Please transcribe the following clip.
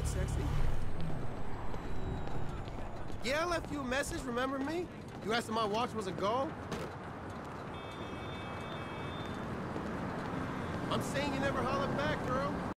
Good, sexy? Yeah, I left you a message, remember me? You asked if my watch was a gold? I'm saying you never hollered back, girl.